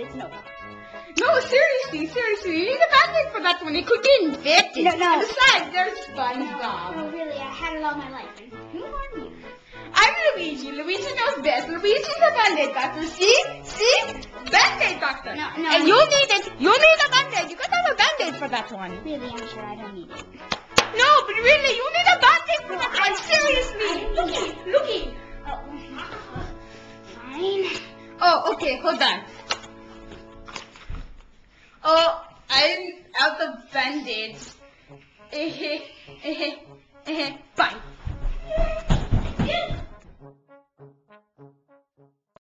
It's no. No, seriously, seriously, you need a band-aid for that one. It could be infected. No, no. And besides, there's SpongeBob. No, oh, really? I had it all my life. And who are you? Luigi. Luigi knows best. Luigi's a band-aid doctor. See? See? Band-aid doctor. No, no. And no. you need it. You need a band-aid. You gotta have a band-aid for that one. Really, I'm sure I don't need it. No, but really, you need a band-aid for that one. Seriously. Lookie, lookie. Oh. Fine. Oh, okay, hold on. Oh, I'm out of band-aids. Bye. Eh, eh, eh,